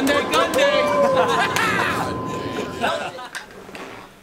Monday, Gunday!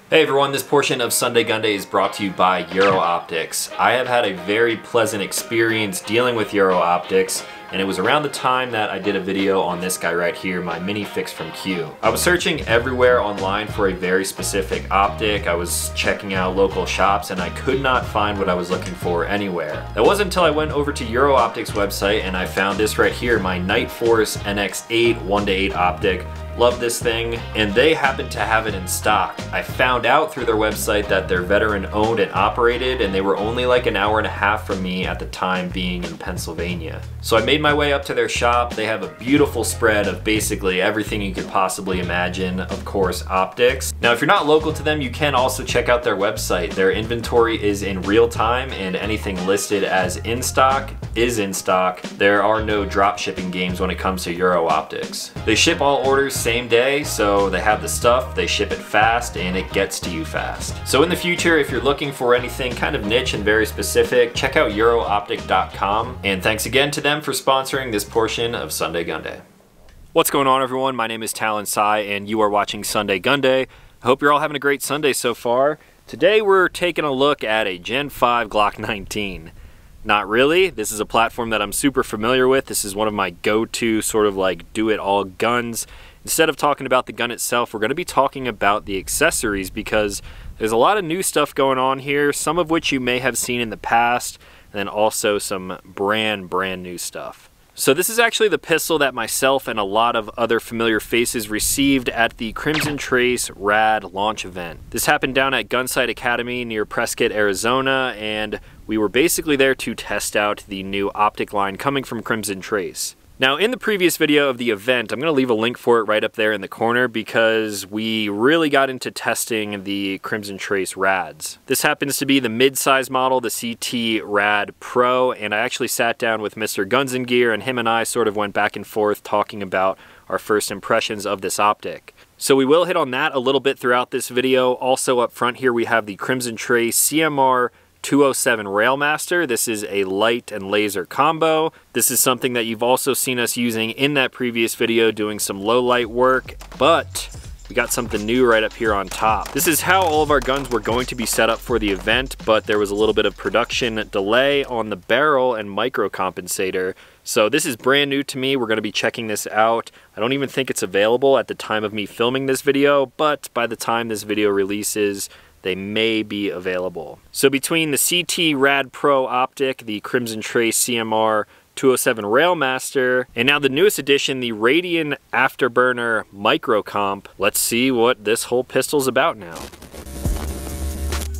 Hey everyone, this portion of Sunday Gunday is brought to you by Euro Optics. I have had a very pleasant experience dealing with Euro Optics and it was around the time that I did a video on this guy right here, my mini fix from Q. I was searching everywhere online for a very specific optic. I was checking out local shops and I could not find what I was looking for anywhere. That wasn't until I went over to Euro Optics website and I found this right here, my Nightforce NX8 1 to 8 optic Love this thing, and they happen to have it in stock. I found out through their website that they're veteran owned and operated, and they were only like an hour and a half from me at the time being in Pennsylvania. So I made my way up to their shop. They have a beautiful spread of basically everything you could possibly imagine, of course, optics. Now, if you're not local to them, you can also check out their website. Their inventory is in real time, and anything listed as in stock is in stock. There are no drop shipping games when it comes to Euro Optics. They ship all orders same day, so they have the stuff, they ship it fast, and it gets to you fast. So in the future, if you're looking for anything kind of niche and very specific, check out EuroOptic.com. And thanks again to them for sponsoring this portion of Sunday Gunday. What's going on everyone? My name is Talon Sei and you are watching Sunday Gunday. I hope you're all having a great Sunday so far. Today we're taking a look at a Gen 5 Glock 19. Not really. This is a platform that I'm super familiar with. This is one of my go-to sort of like do-it-all guns. Instead of talking about the gun itself, we're going to be talking about the accessories because there's a lot of new stuff going on here, some of which you may have seen in the past, and then also some brand, brand new stuff. So this is actually the pistol that myself and a lot of other familiar faces received at the Crimson Trace RAD launch event. This happened down at Gunsite Academy near Prescott, Arizona, and we were basically there to test out the new optic line coming from Crimson Trace. Now in the previous video of the event, I'm going to leave a link for it right up there in the corner because we really got into testing the Crimson Trace RADs. This happens to be the mid-size model, the CT RAD Pro, and I actually sat down with Mr. Guns and Gear and him and I sort of went back and forth talking about our first impressions of this optic. So we will hit on that a little bit throughout this video. Also up front here we have the Crimson Trace CMR 207 Railmaster. This is a light and laser combo. This is something that you've also seen us using in that previous video doing some low light work, but we got something new right up here on top. This is how all of our guns were going to be set up for the event, but there was a little bit of production delay on the barrel and micro compensator. So this is brand new to me. We're gonna be checking this out. I don't even think it's available at the time of me filming this video, but by the time this video releases, they may be available. So between the CT Rad Pro optic, the Crimson Trace CMR 207 Railmaster, and now the newest addition, the Radian Afterburner Micro Comp, let's see what this whole pistol's about now.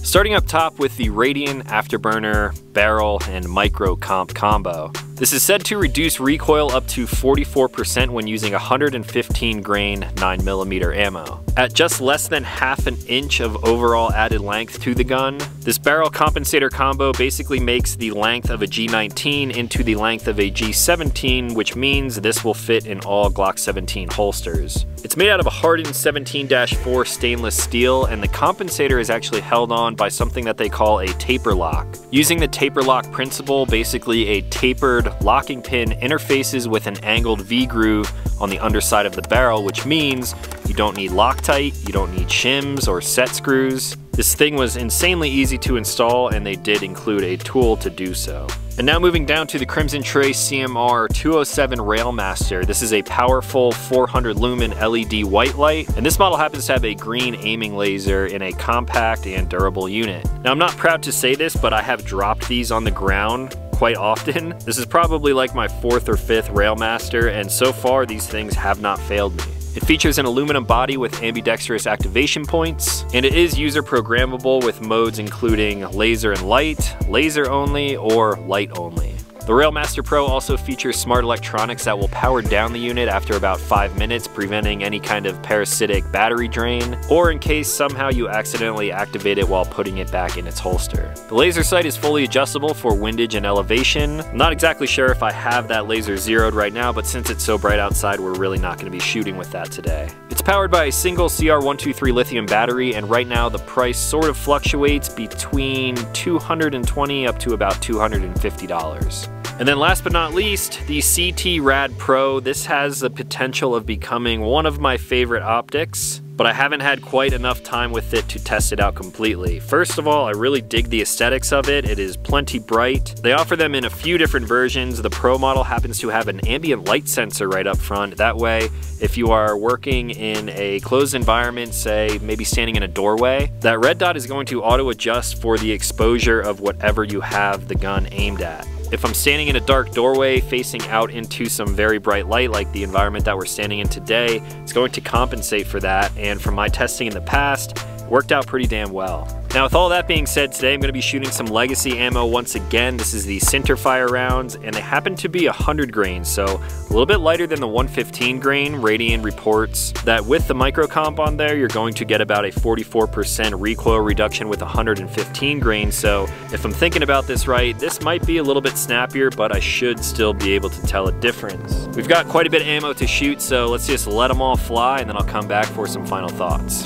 Starting up top with the Radian Afterburner barrel and micro comp combo. This is said to reduce recoil up to 44% when using 115 grain 9mm ammo. At just less than half an inch of overall added length to the gun, this barrel compensator combo basically makes the length of a G19 into the length of a G17, which means this will fit in all Glock 17 holsters. It's made out of a hardened 17-4 stainless steel, and the compensator is actually held on by something that they call a taper lock. Using the taper lock principle, basically a tapered locking pin interfaces with an angled V-groove on the underside of the barrel, which means you don't need Loctite, you don't need shims or set screws. This thing was insanely easy to install and they did include a tool to do so. And now moving down to the Crimson Trace CMR 207 Railmaster. This is a powerful 400 lumen LED white light, and this model happens to have a green aiming laser in a compact and durable unit. Now I'm not proud to say this, but I have dropped these on the ground quite often. This is probably like my fourth or fifth Railmaster, and so far these things have not failed me. It features an aluminum body with ambidextrous activation points, and it is user programmable with modes including laser and light, laser only, or light only. The Railmaster Pro also features smart electronics that will power down the unit after about 5 minutes, preventing any kind of parasitic battery drain, or in case somehow you accidentally activate it while putting it back in its holster. The laser sight is fully adjustable for windage and elevation. I'm not exactly sure if I have that laser zeroed right now, but since it's so bright outside, we're really not going to be shooting with that today. It's powered by a single CR123 lithium battery, and right now the price sort of fluctuates between 220 up to about $250. And then last but not least, the CT Rad Pro. This has the potential of becoming one of my favorite optics. but I haven't had quite enough time with it to test it out completely. First of all, I really dig the aesthetics of it. It is plenty bright. They offer them in a few different versions. The Pro model happens to have an ambient light sensor right up front. That way, if you are working in a closed environment, say maybe standing in a doorway, that red dot is going to auto adjust for the exposure of whatever you have the gun aimed at. If I'm standing in a dark doorway facing out into some very bright light like the environment that we're standing in today, it's going to compensate for that. And from my testing in the past, worked out pretty damn well. Now with all that being said, today I'm going to be shooting some legacy ammo once again. This is the centerfire rounds and they happen to be 100 grain, so a little bit lighter than the 115 grain. Radian reports that with the micro comp on there, you're going to get about a 44% recoil reduction with 115 grain. So if I'm thinking about this right, this might be a little bit snappier, but I should still be able to tell a difference. We've got quite a bit of ammo to shoot, so let's just let them all fly and then I'll come back for some final thoughts.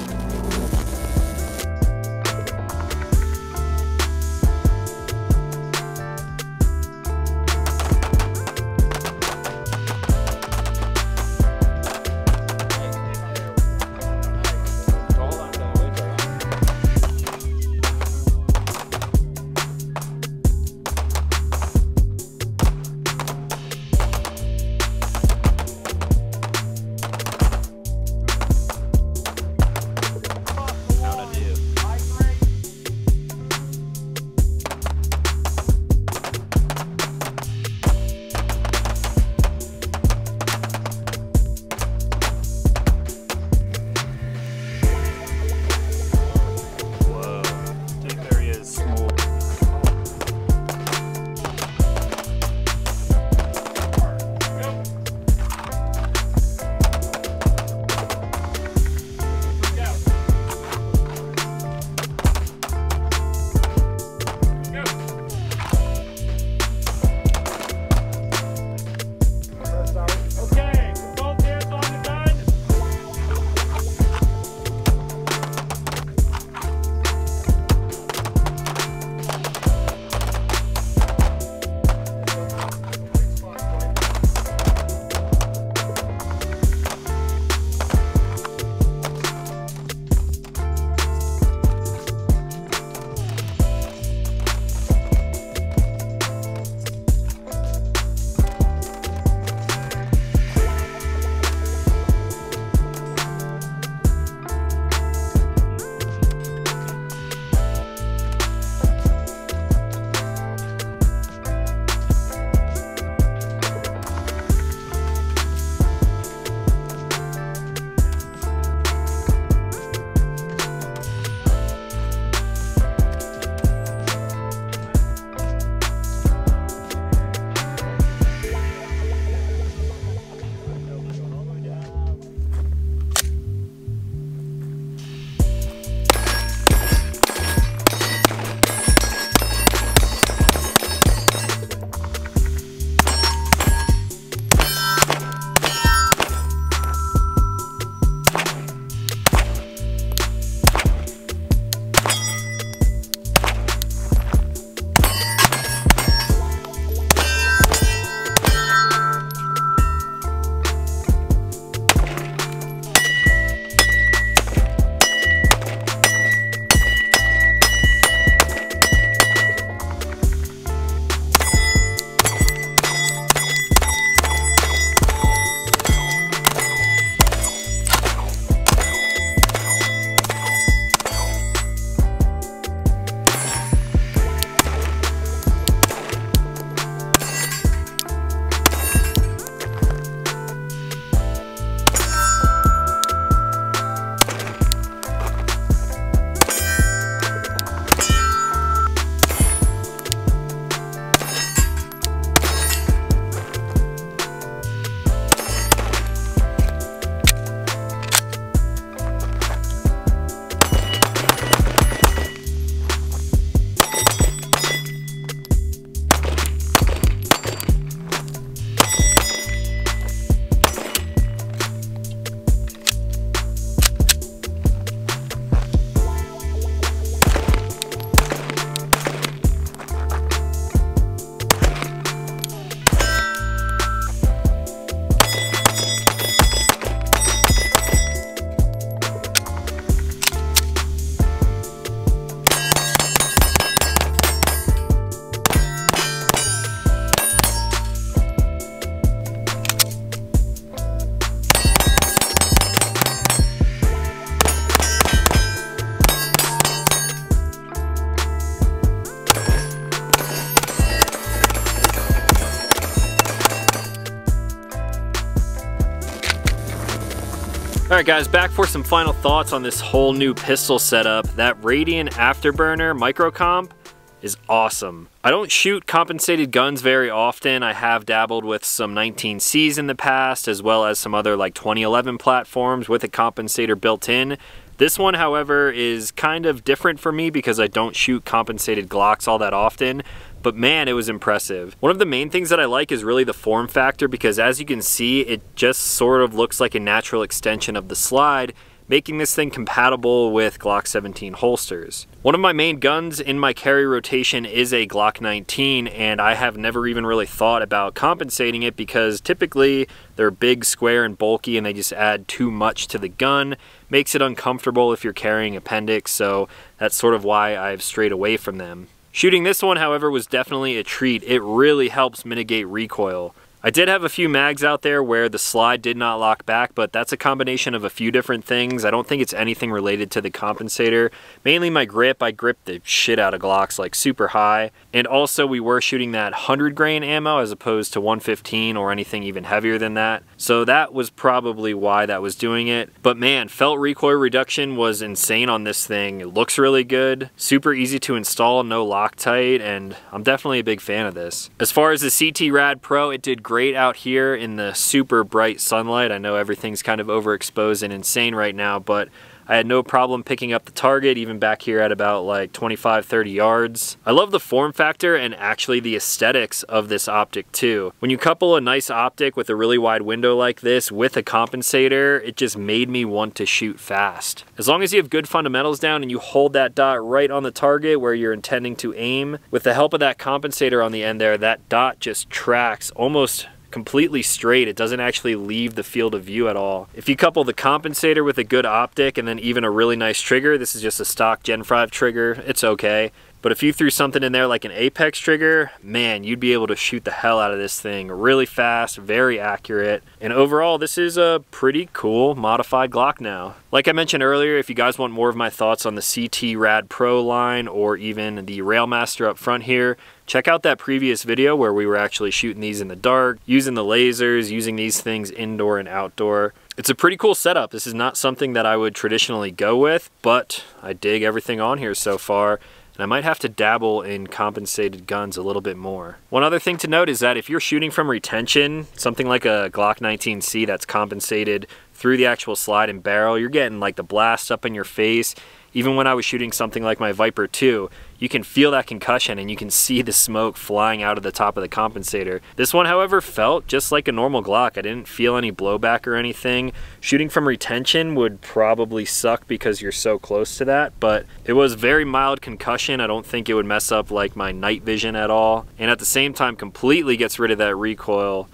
Alright guys, back for some final thoughts on this whole new pistol setup. That Radian Afterburner micro comp is awesome. I don't shoot compensated guns very often. I have dabbled with some 19Cs in the past, as well as some other like 2011 platforms with a compensator built in. This one, however, is kind of different for me because I don't shoot compensated Glocks all that often, but man, it was impressive. One of the main things that I like is really the form factor because as you can see, it just sort of looks like a natural extension of the slide making this thing compatible with Glock 17 holsters. One of my main guns in my carry rotation is a Glock 19 and I have never even really thought about compensating it because typically they're big, square, and bulky and they just add too much to the gun. Makes it uncomfortable if you're carrying appendix, so that's sort of why I've strayed away from them. Shooting this one, however, was definitely a treat. It really helps mitigate recoil. I did have a few mags out there where the slide did not lock back, but that's a combination of a few different things. I don't think it's anything related to the compensator. Mainly my grip, I grip the shit out of Glocks like super high. And also we were shooting that 100 grain ammo as opposed to 115 or anything even heavier than that. So that was probably why that was doing it. But man, felt recoil reduction was insane on this thing. It looks really good, super easy to install, no Loctite, and I'm definitely a big fan of this. As far as the CT Rad Pro, it did great out here in the super bright sunlight. I know everything's kind of overexposed and insane right now, but I had no problem picking up the target even back here at about like 25, 30 yards. I love the form factor and actually the aesthetics of this optic too. When you couple a nice optic with a really wide window like this with a compensator, it just made me want to shoot fast. As long as you have good fundamentals down and you hold that dot right on the target where you're intending to aim, with the help of that compensator on the end there, that dot just tracks almost completely straight. It doesn't actually leave the field of view at all. If you couple the compensator with a good optic and then even a really nice trigger, this is just a stock Gen 5 trigger, it's okay. But if you threw something in there like an Apex trigger, man, you'd be able to shoot the hell out of this thing really fast, very accurate. And overall, this is a pretty cool modified Glock now. Like I mentioned earlier, if you guys want more of my thoughts on the CT Rad Pro line or even the Railmaster up front here, check out that previous video where we were actually shooting these in the dark, using the lasers, using these things indoor and outdoor. It's a pretty cool setup. This is not something that I would traditionally go with, but I dig everything on here so far and I might have to dabble in compensated guns a little bit more. One other thing to note is that if you're shooting from retention, something like a Glock 19C that's compensated through the actual slide and barrel, you're getting like the blast up in your face even when I was shooting something like my Viper 2, you can feel that concussion and you can see the smoke flying out of the top of the compensator. This one, however, felt just like a normal Glock. I didn't feel any blowback or anything. Shooting from retention would probably suck because you're so close to that, but it was very mild concussion. I don't think it would mess up like my night vision at all. And at the same time, completely gets rid of that recoil.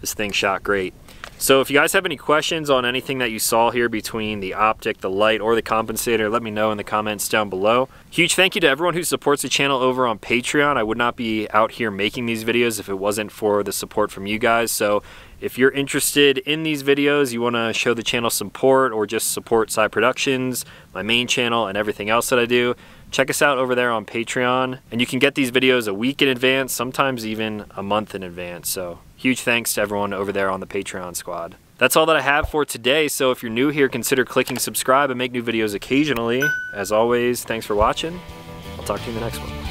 This thing shot great. So if you guys have any questions on anything that you saw here between the optic, the light, or the compensator, let me know in the comments down below. Huge thank you to everyone who supports the channel over on Patreon. I would not be out here making these videos if it wasn't for the support from you guys. So if you're interested in these videos, you want to show the channel support or just support Sei Productions, my main channel, and everything else that I do, check us out over there on Patreon. And you can get these videos a week in advance, sometimes even a month in advance. So huge thanks to everyone over there on the Patreon squad. That's all that I have for today, so if you're new here, consider clicking subscribe and make new videos occasionally. As always, thanks for watching. I'll talk to you in the next one.